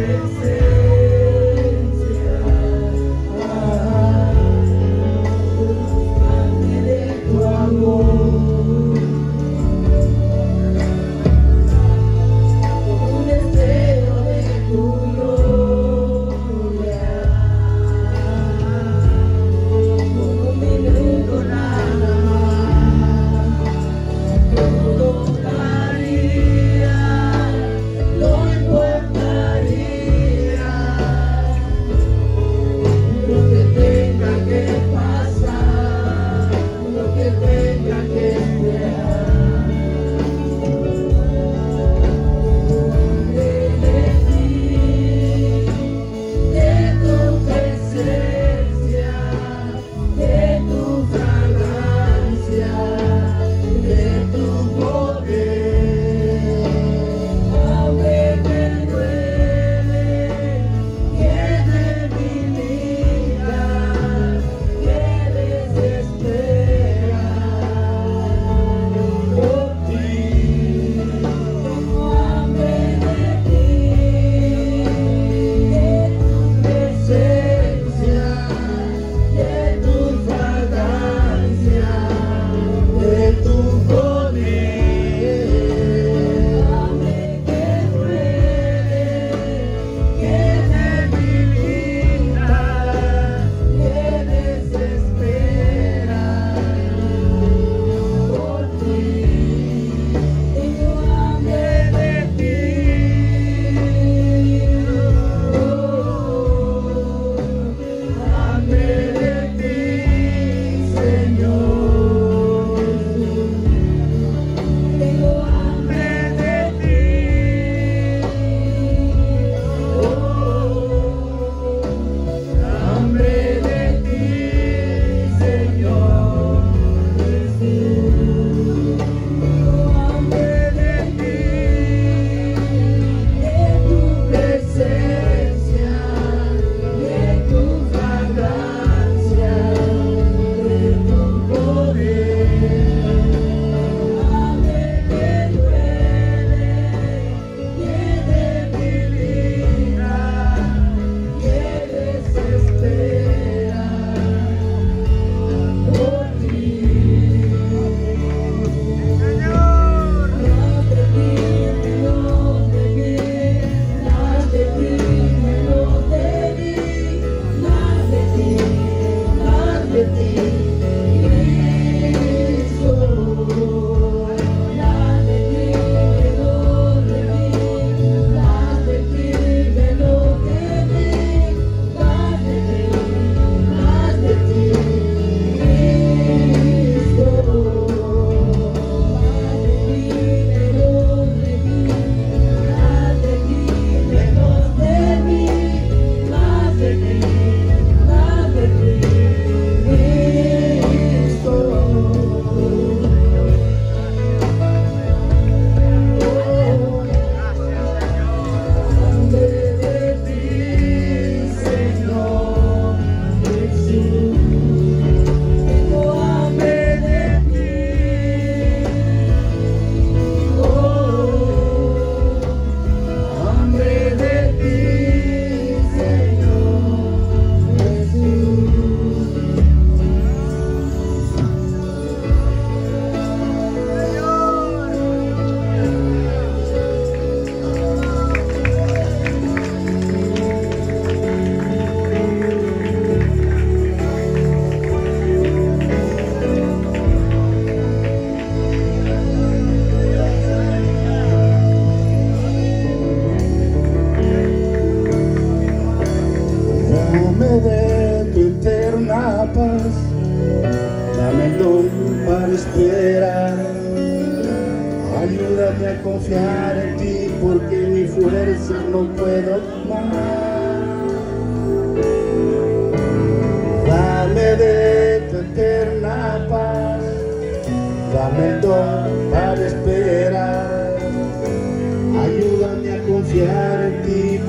seu sei.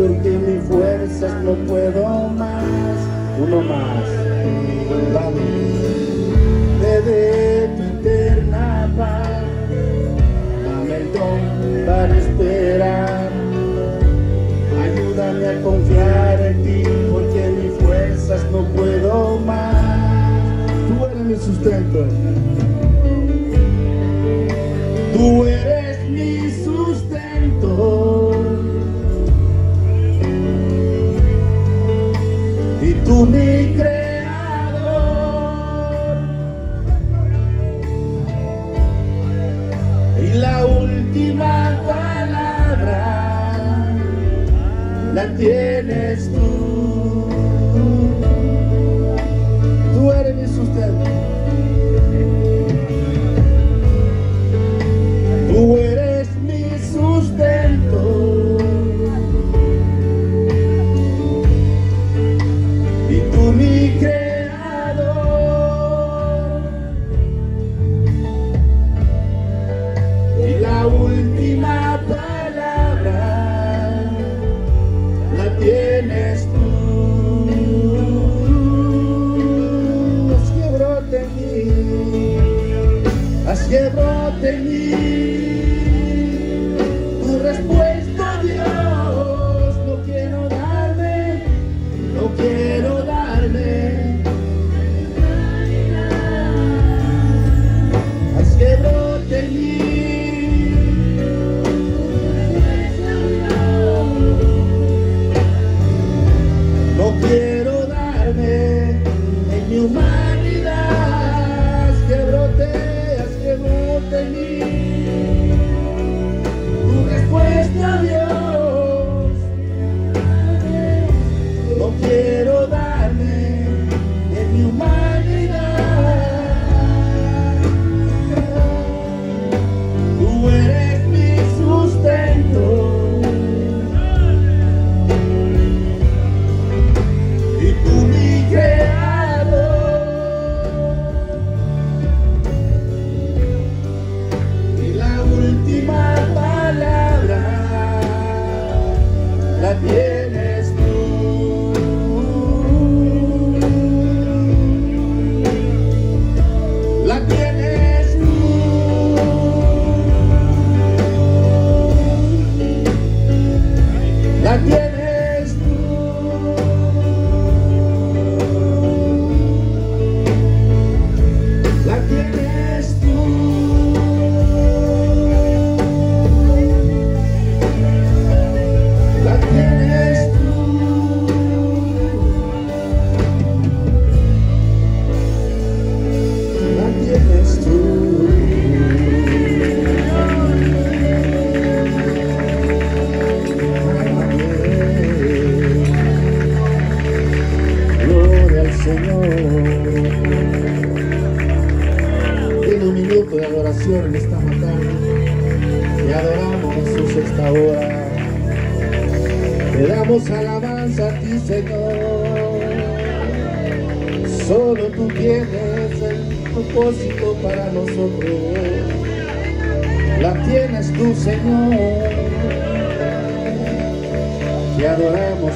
porque mis fuerzas no puedo más. Uno más, dame. Desde tu eterna paz, dame el don para esperar. Ayúdame a confiar en ti, porque mis fuerzas no puedo más. Tú eres mi sustento.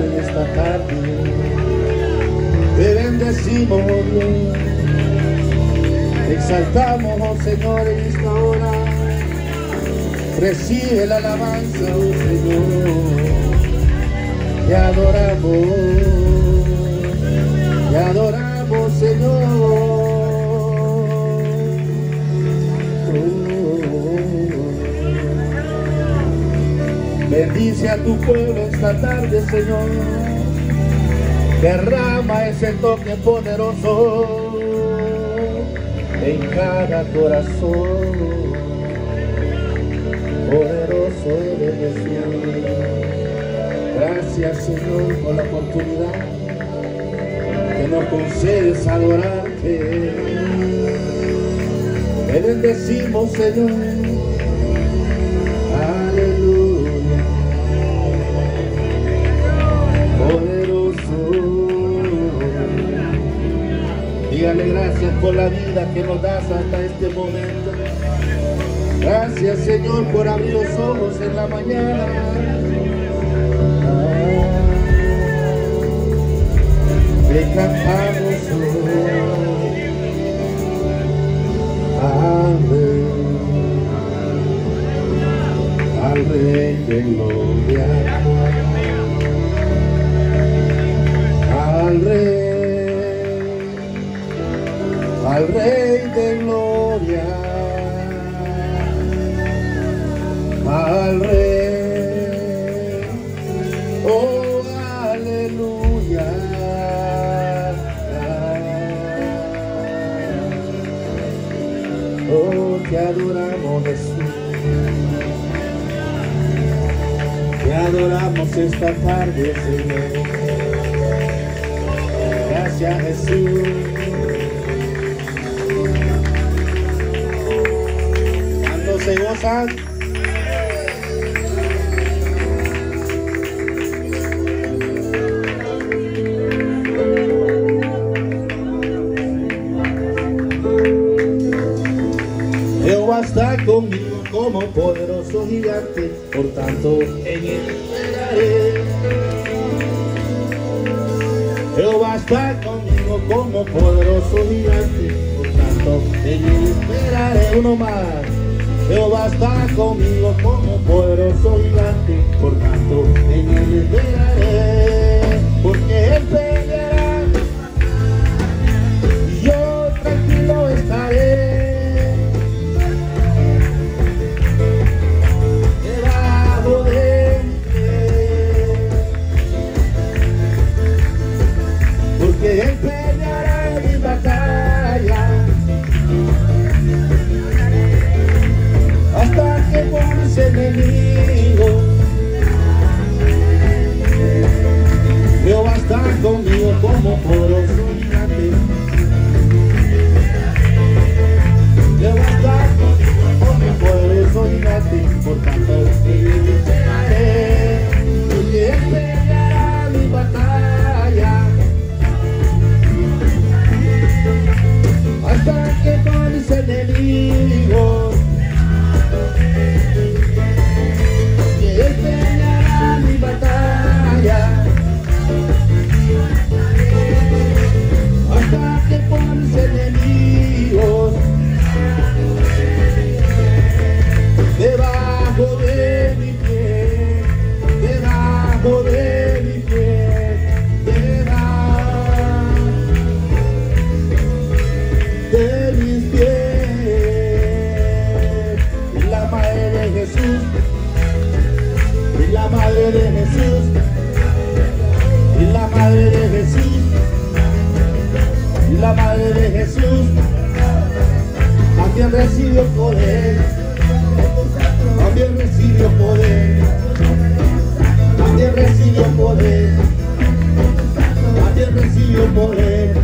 en esta tarde. Te bendecimos, oh exaltamos, oh Señor, en esta hora. Recibe la alabanza, oh Señor. Te adoramos. Te adoramos, Señor. Bendice a tu pueblo esta tarde, Señor. Derrama ese toque poderoso en cada corazón. Poderoso eres Gracias, Señor, por la oportunidad que nos concedes adorarte. Te bendecimos, Señor. La vida que nos das hasta este momento. Gracias, Señor, por abrir los ojos en la mañana. Te cantamos hoy. Amén. Al Rey de Gloria. Al Rey. Al Rey de Gloria. Al Rey. Oh, aleluya. Oh, te adoramos Jesús. Te adoramos esta tarde, Señor. Gracias, Jesús. Se gozan. Jehová está conmigo como poderoso gigante, por tanto en él. Jehová está conmigo como poderoso gigante, por tanto en él esperaré. Uno más. Jehová está conmigo como poderoso gigante, por tanto en él esperaré. Porque él recibió poder. También recibió poder, también recibió poder, también recibió poder,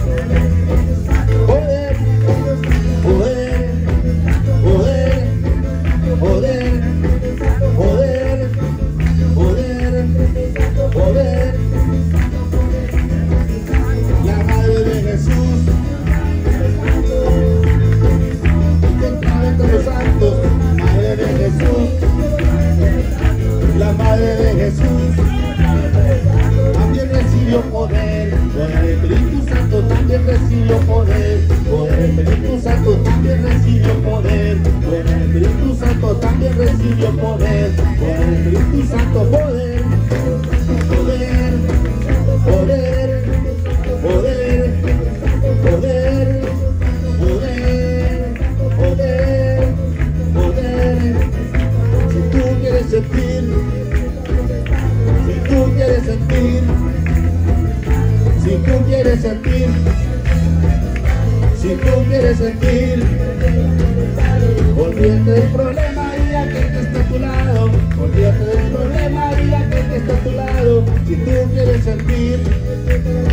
present here.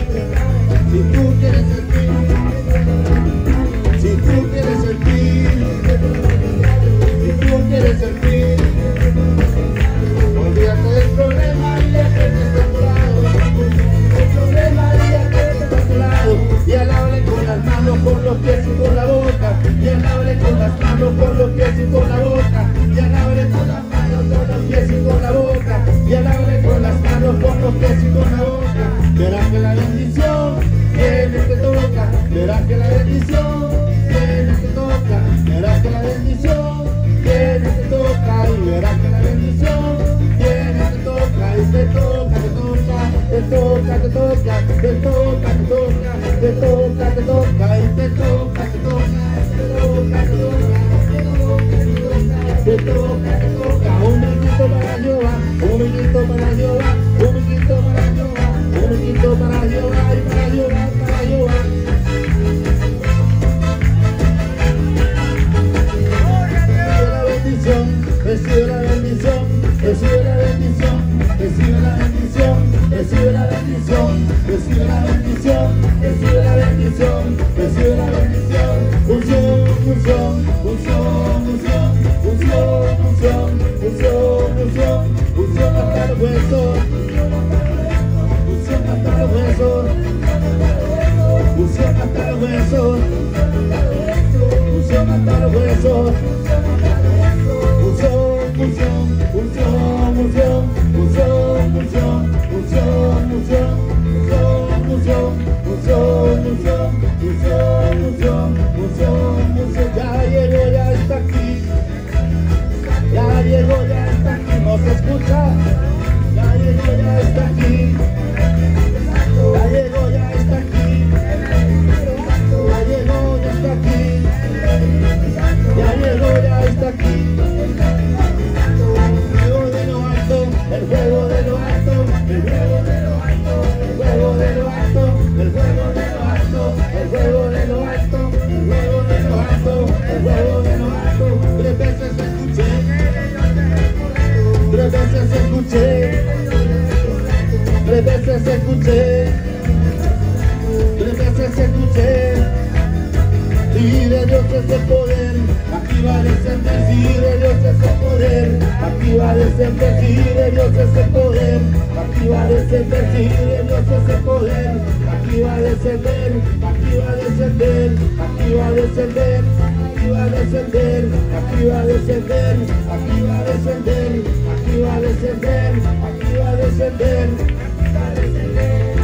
Va a descender, aquí va a descender, aquí va a descender, aquí va a descender,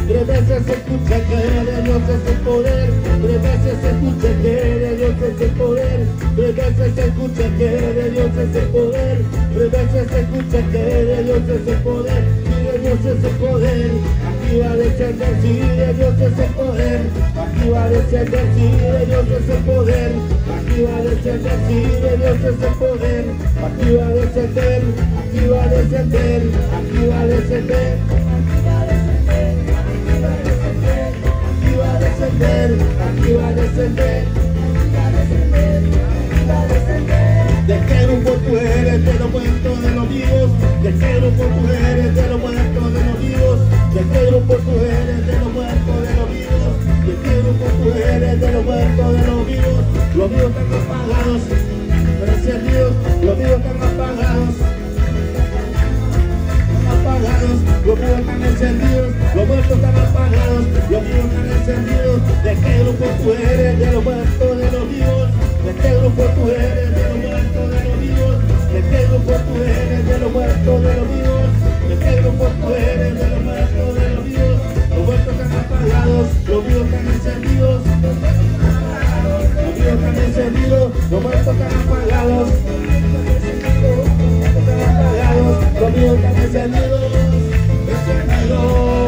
Tres veces escuché que de Dios es el poder, tres veces escuché que de Dios es el poder, tres veces escuché que de Dios es el poder, tres veces que de Dios es el poder, si de Dios es el poder, aquí va a descender, si de Dios es el poder, aquí va a descender, si de Dios es el poder, activa desciende, de Dios es el poder, activa descender, activa descender, activa descender, activa descender, activa descender, activa descender, te quiero por tu eres de este lo muerto de los vivos, te quiero por tu de este lo muerto de los vivos, te quiero por tu de este lo muerto de los vivos, te quiero por tu de lo muerto de los vivos. Los vivos están apagados, pero encendidos. Los vivos están apagados apagados, los vivos están encendidos, los muertos están apagados, los vivos están encendidos. ¿De qué grupo tú eres? De los muertos de los vivos. ¿De qué grupo tú eres? De los muertos de los vivos. ¿De qué grupo tú eres? De los muertos de los vivos. ¿De qué grupo tú eres? De los muertos de los vivos. Los muertos están apagados, los vivos están encendidos que me han encendido, los buenos están apagados. Los míos están encendidos, encendidos.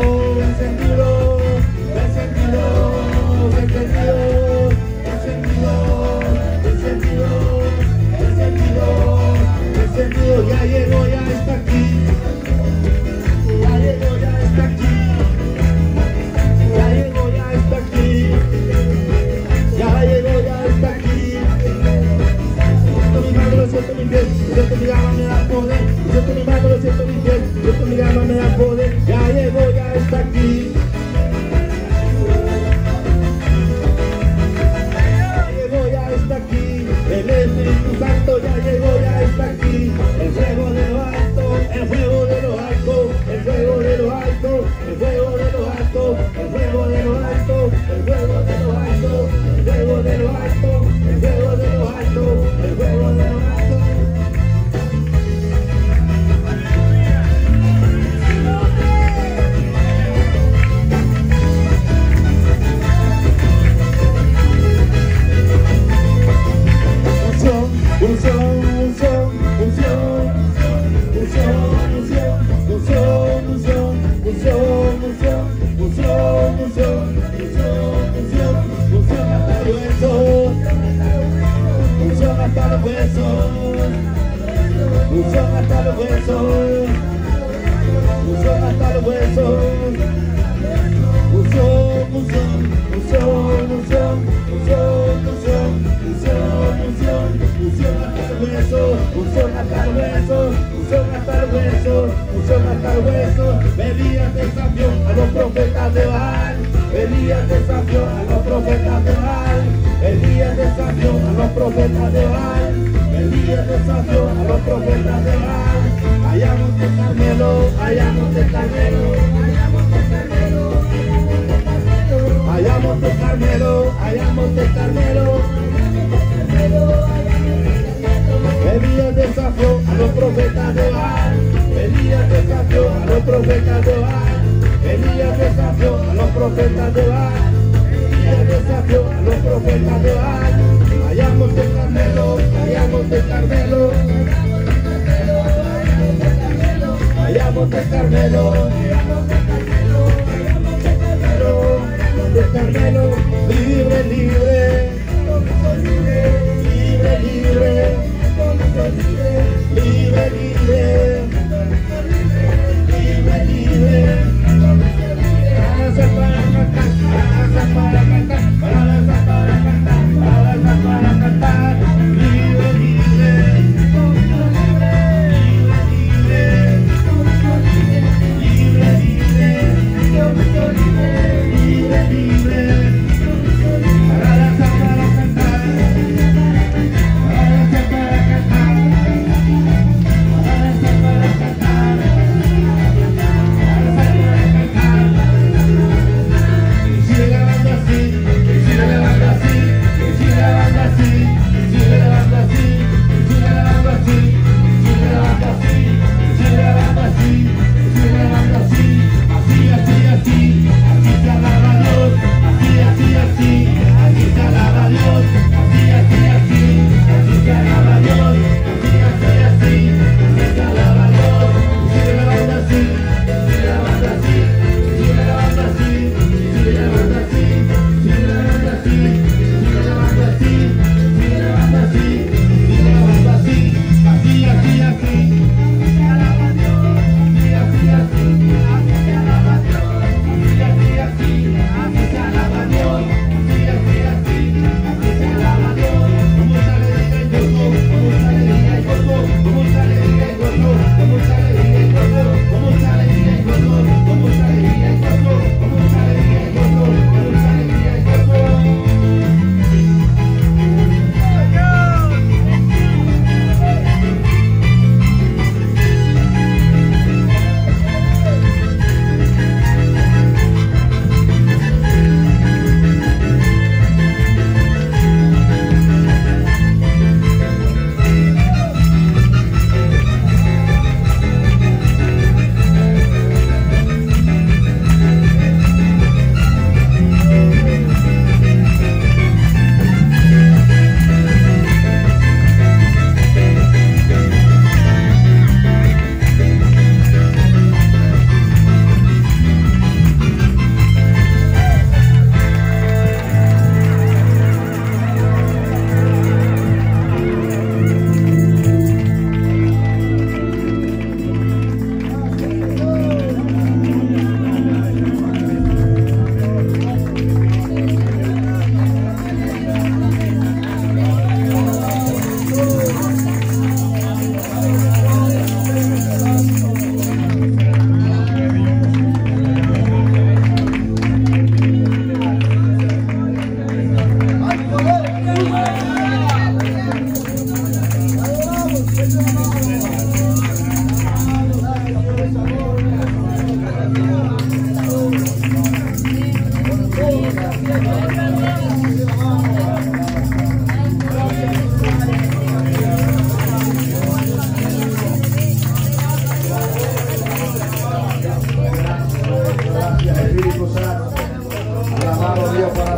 hasta el hueso. Elías desafió a los profetas de Baal. Elías desafió a los profetas de Baal. Elías desafió a los profetas de Baal. Elías desafió a los profetas de Baal. Allá monte Carmelo, allá monte Carmelo. Allá monte Carmelo, allá monte Carmelo. Elías desafió profetas de Baal, Elías desafió a los profetas de Baal, Elías desafió a los profetas de Baal, vayamos de Carmelo, vayamos de Carmelo, vayamos de Carmelo, vayamos de Carmelo, vayamos de Carmelo, de Carmelo, libre, libre, libre, libre, libre, libre, libre.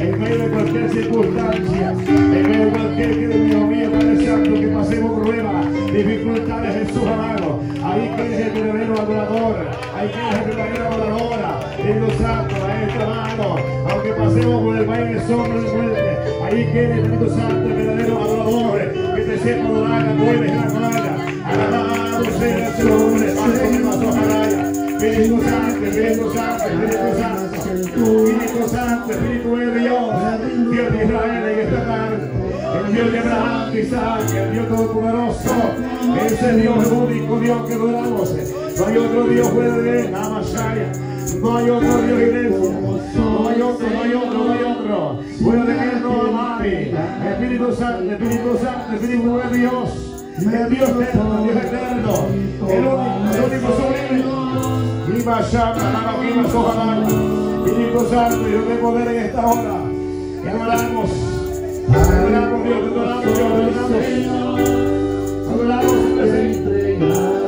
en medio de cualquier circunstancia, en medio de cualquier que Dios mío, Padre Santo, que pasemos pruebas, dificultades, Jesús amado, ahí que el verdadero adorador, ahí que el verdadero adoradora, Dios Santo, Maestro amado, aunque pasemos por el valle de sombra de muerte, ahí quede el Santo, el verdadero adorador, que te sepa adorar a tu y la alabado sea su nombre, Padre que pasó Jaraya, Espíritu Santo, Espíritu Santo, Espíritu Santo, Espíritu Santo, Espíritu de Dios de Abraham, Isaac, el Dios Todopoderoso, ese Dios el único Dios que adoramos, no hay otro Dios fuera de él. No hay otro Dios iglesia. No hay otro, no hay otro, no hay otro. Fuera de él no nadie. Espíritu Santo, Espíritu Santo, Espíritu de Dios. El Dios eterno, Dios eterno. El único, el único soberano. Y Mashama, la máquina soberana. Espíritu Santo, Dios de poder en esta hora. Te adoramos. Adoramos Dios, te adoramos Dios, te adoramos. Adoramos su